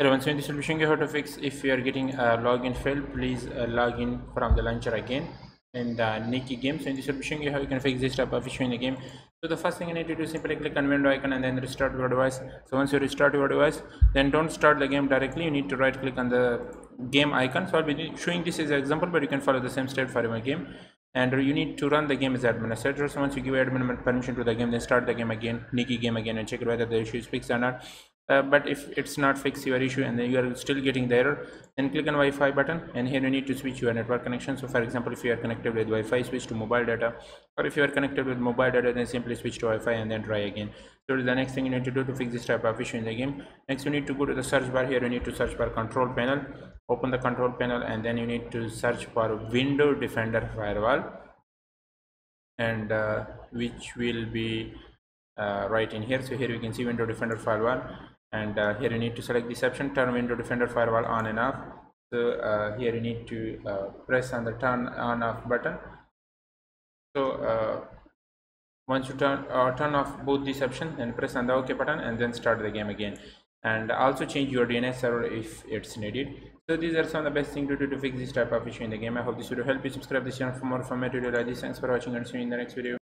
Hello, once again, this you how to fix if you are getting a login fail Please uh, log in from the launcher again in the NIKKE game. So in this you how you can fix this type of issue in the game. So the first thing you need to do is simply click on window icon and then restart your device. So once you restart your device, then don't start the game directly. You need to right click on the game icon. So I'll be showing this as an example, but you can follow the same step for your game. And you need to run the game as administrator. So once you give admin permission to the game, then start the game again, NIKKE game again, and check whether the issue is fixed or not uh, but if it's not fix your issue and then you are still getting the error then click on Wi-Fi button and here you need to switch your network connection. So for example if you are connected with Wi-Fi switch to mobile data. Or if you are connected with mobile data then simply switch to Wi-Fi and then try again. So the next thing you need to do to fix this type of issue in the game next you need to go to the search bar. Here you need to search for control panel. Open the control panel and then you need to search for window defender firewall and uh, which will be uh, right in here. So here you can see window defender firewall and uh, here you need to select this option turn window defender firewall on and off. So uh, here you need to uh, press on the turn on off button. So uh, once you turn uh, turn off both these options then press on the ok button and then start the game again. And also change your DNS server if it's needed. So these are some of the best things to do to fix this type of issue in the game. I hope this video helped you. Subscribe this channel for more informative videos like this. Thanks for watching and see you in the next video